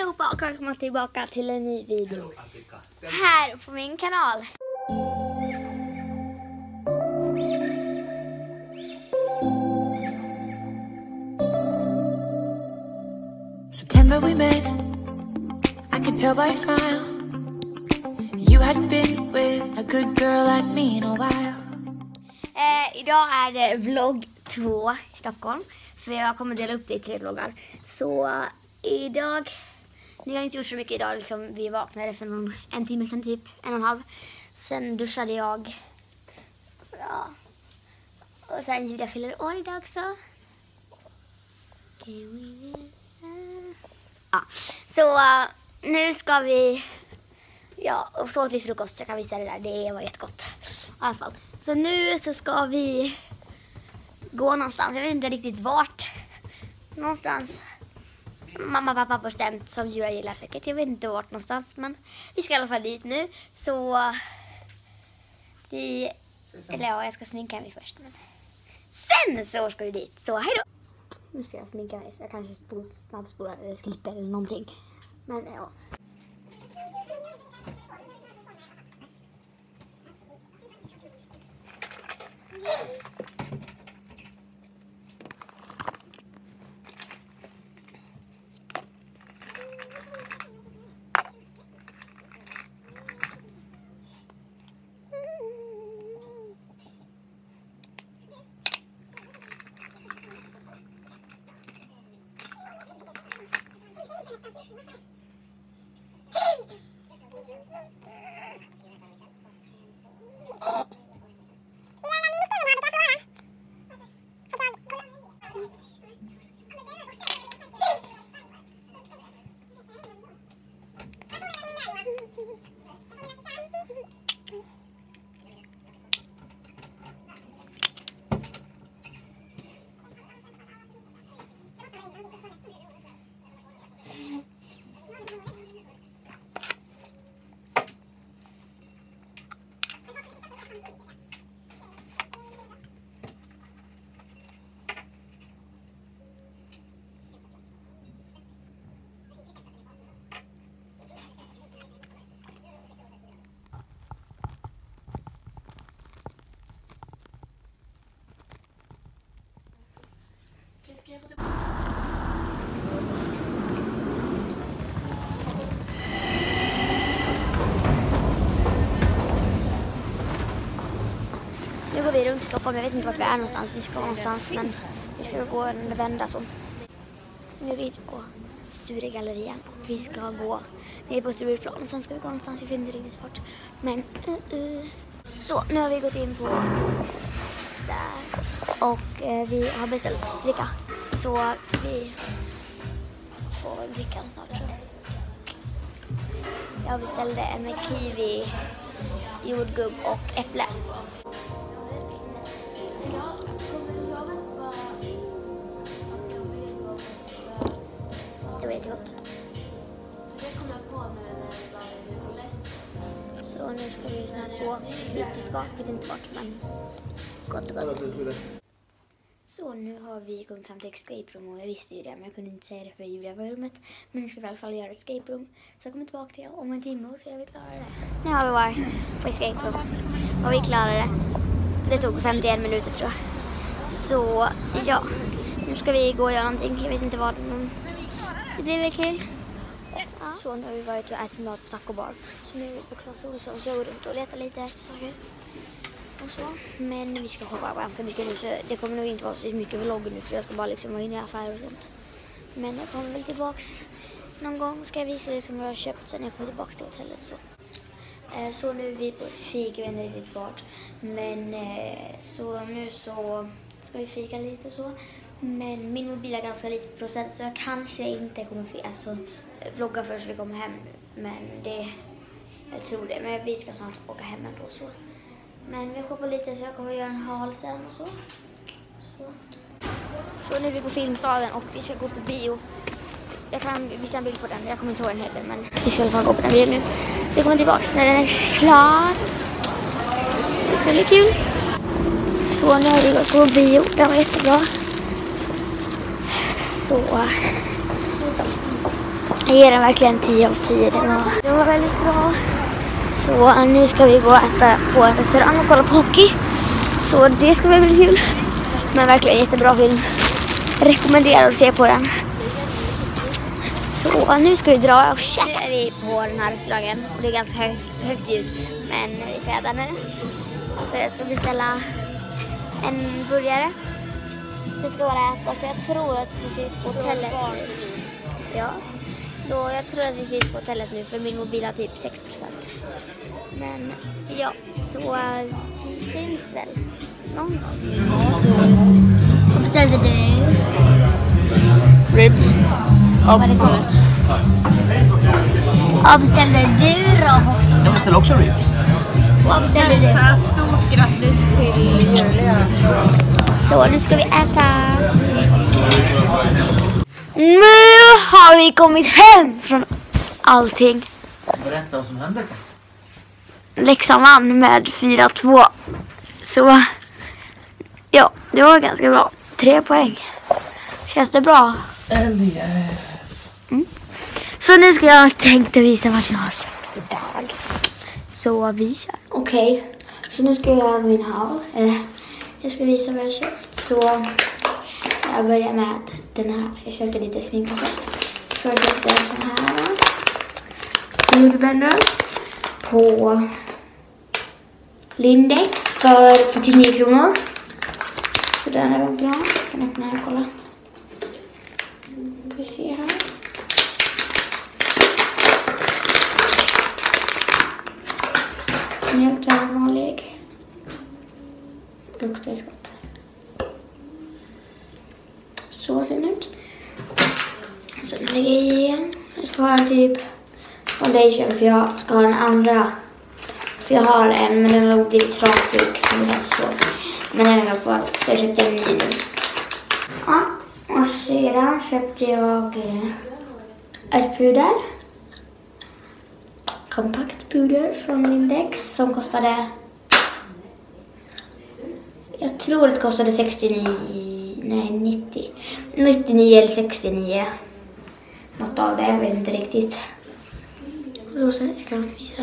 allihopa och välkomna tillbaka till en ny video här på min kanal. September we met. I could tell by your smile. You hadn't been with a good girl like me in a while. Eh, idag är det vlogg 2 i Stockholm. För jag kommer dela upp det i tre vloggar. Så idag, ni har inte gjort så mycket idag. Liksom, vi vaknade för någon, en timme sen, typ, en och en halv. Sen duschade jag. Ja. Och sen Julia fyller år idag också. Ja, så uh, nu ska vi... Ja, och så åt vi frukost så jag kan visa det där. Det var jättegott. I alla fall. Så nu så ska vi gå någonstans. Jag vet inte riktigt vart. Någonstans. Mamma och pappa bestämt som Julia gillar säkert. Jag vet inte vart någonstans men vi ska i alla fall dit nu. Så vi... Eller ja, jag ska sminka mig först. Men sen så ska vi dit. Så hej då! Nu ska jag sminka mig så jag kanske spol, snabbspolar eller klipper eller någonting. Men ja. Vi runt Stockholm. Jag vet inte vart vi är någonstans. Vi ska någonstans men vi ska gå en vända så. Nu är vi på Sturegallerian och vi ska gå ner på Stureplan. Sen ska vi gå någonstans. Jag vet inte riktigt vart. Men uh, uh. Så, nu har vi gått in på där och uh, vi har beställt dricka. Så vi får dricka snart tror jag. Jag beställde en med kiwi, jordgubb och äpple. Det var jättegott. Så nu ska vi snart gå dit vi ska. Vet inte vart men gott och gott. Så nu har vi kommit fram till escape room och jag visste ju det men jag kunde inte säga det för Julia var i rummet. Men nu ska vi i alla fall göra escape room. Så jag kommer tillbaka till er om en timme och så om vi klarar det. Nu har vi varit på escape room och vi klarade det. Det tog 51 minuter tror jag. Så ja, nu ska vi gå och göra någonting. Jag vet inte vad men det blir väl kul. Ja. Så nu har vi varit och ätit mat på Taco Bar. Så nu är vi på Clas Ohlson så jag går runt och letar lite efter saker. Och så. Men vi ska shoppa ganska mycket nu så det kommer nog inte vara så mycket vlogg nu för jag ska bara liksom vara inne i affärer och sånt. Men jag kommer väl tillbaks någon gång ska jag visa det som jag har köpt sen jag kommer tillbaks till hotellet. Så, Eh, så nu är vi på fik, jag vet inte riktigt vart. Men eh, så nu så ska vi fika lite och så. Men min mobil har ganska lite procent så jag kanske inte kommer fika, alltså, eh, vlogga förrän vi kommer hem. Men det, jag tror det. Men vi ska snart åka hem ändå så. Men vi shoppar lite så jag kommer göra en hal sen och så. Så, så nu är vi på Filmstaden och vi ska gå på bio. Jag kan visa en bild på den, jag kommer inte ihåg vad den heter men vi ska i alla fall gå på den bion nu. Så jag kommer tillbaks när den är klar. Så det ska bli kul. Så nu har vi gått på bio, den var jättebra. Så. Jag ger den verkligen 10 av 10. Den var, den var väldigt bra. Så nu ska vi gå och äta på en restaurang och kolla på hockey. Så det ska bli väldigt kul. Men verkligen jättebra film. Rekommenderar att se på den. Så nu ska vi dra och käka. Nu är vi på den här restaurangen och det är ganska hög, högt ljud. Men vi ska äta nu. Så jag ska beställa en burgare. Det ska bara äta så alltså, jag tror att vi ses på hotellet. Ja. Så jag tror att vi ses på hotellet nu för min mobil har typ 6%. Men ja, så eh, vi syns väl någon gång. Vad beställde du? Ribs. Var det gott? Vad beställde du då? Jag beställer också ribs. Vad beställde du? Elsa, stort grattis till Julia. Så nu ska vi äta. Nu har vi kommit hem från allting. Berätta vad som hände Kajsa. Leksand vann med 4-2. Så ja, det var ganska bra. Tre poäng. Känns det bra? Mm. Så nu ska jag tänkte visa vad jag har köpt idag. Så vi kör. Okej, så nu ska jag göra min haul. Eller, jag ska visa vad jag har köpt. Så jag börjar med den här. Jag köpte lite smink och Så jag köpte en sån här. Julbänder på Lindex för 49 kronor. Så den är väl bra. Jag kan öppna här och kolla. Ska vi se här. Helt vanlig. Luktar. Så ser den ut. Så lägger jag i igen. Jag ska ha en typ foundation för jag ska ha den andra. För jag har en men den har blivit trasig. Det är i alla fall, så jag köpte en ny nu. Ja, och sedan köpte jag eh, ett puder. Kompakt puder från Lindex som kostade... Jag tror det kostade 69... Nej, 90. 99 eller 69. Något av det, jag vet inte riktigt. Så sen jag kan visa.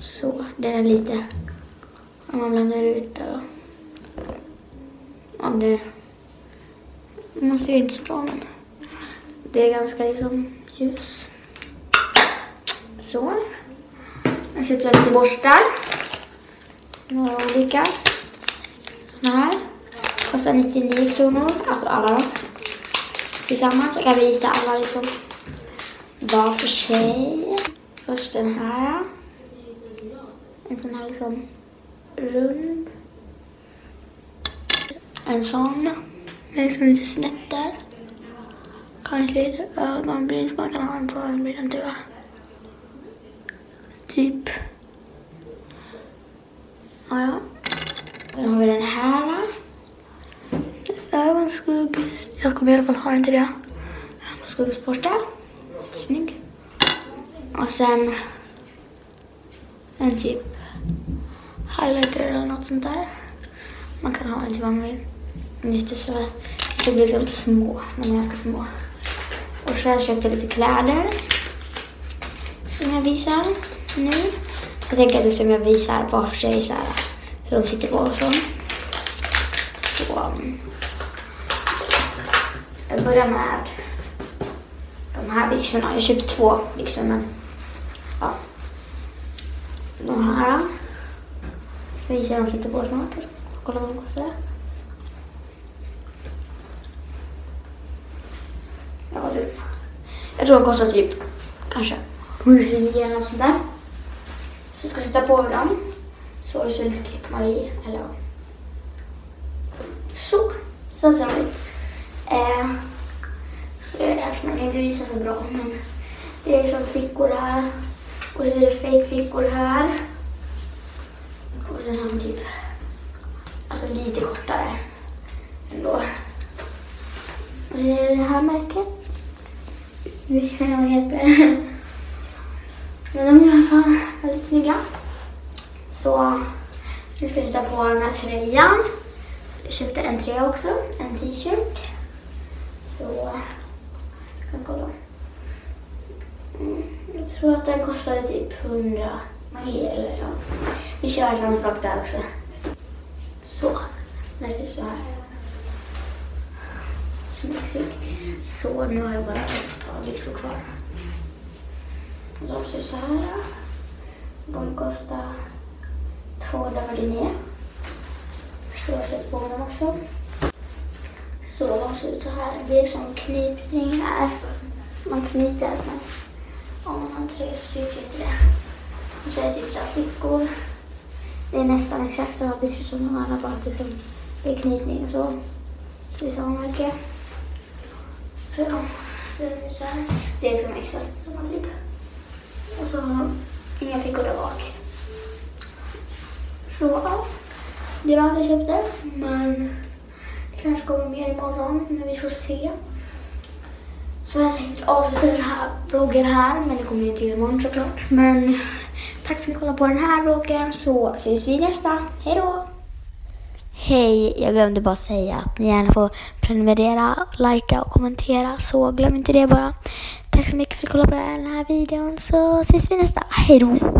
Så, den är lite... Om man blandar ut det då. Ja, det... Man ser inte så bra men... Det är ganska liksom ljus. Så. Jag köpte lite borstar. Några olika. Såna här. Kostar 99 kronor. Alltså alla dem. Tillsammans. Jag kan visa alla liksom var för sig. Först den här. En sån här liksom rund. En sån. Med liksom lite snett där. Kanske lite ögonbryn. som Man kan ha på ögonbrynen tror jag. Typ. Ja, ja. Sen har vi den här. Ögonskuggs... Jag kommer i alla fall ha den till det. Ögonskuggsborste. Snygg. Och sen en typ highlighter eller något sånt där. Man kan ha den typ till vad man vill. Lite så här. Det blir liksom små. De är ganska små. Och sen köpte jag lite kläder. Som jag visar nu. Jag tänker att det jag visar var för sig så här. Hur de sitter på och så. Så. Mm. Jag börjar med de här byxorna. Jag köpte två byxor men ja. De här. Ska visa hur de sitter på snart. Jag ska kolla vad de kostar. Ja du. Jag tror de kostar typ kanske 129 eller något sånt där. Så på dem. Så är klickar man i. Eller. Så. Så ser de ut. Eh, så alltså, man kan inte visa så bra men det är som fickor här. Och så är det fejkfickor här. Och sen har typ, alltså lite kortare ändå. Och så är det det här märket. Vad det heter. Men de är i alla fall väldigt snygga. Så nu ska jag sätta på den här tröjan. Jag köpte en tröja också, en t-shirt. Så Kan kolla. Mm, jag tror att den kostade typ 100 eller ja. Vi kör samma sak där också. Så. Den ser ut så här. Snygg, Så, nu har jag bara ett par byxor kvar. De ser ut så här. De kostar 249. Så jag sätter på dem också. Så de ser ut så här. Det är som knytning här. Man knyter men om man har tre så syns inte det. Och så är det typ så här fickor. Det är nästan exakt samma byxor som de andra bara liksom det är knytning och så. Så det är samma märke. Så ja, det är så här. Det är liksom exakt samma typ. Och så har de inga fickor där bak. Så ja, det var allt jag köpte. Men det kanske kommer mer imorgon när vi får se. Så jag tänkte avsluta den här vloggen här, men det kommer ju till imorgon såklart. Men tack för att ni kollade på den här vloggen så ses vi i nästa. Hej då! Hej, jag glömde bara säga att ni gärna får prenumerera, likea och kommentera. Så glöm inte det bara. Tack så mycket för att ni kollade på den här videon så ses vi i nästa. Hej då!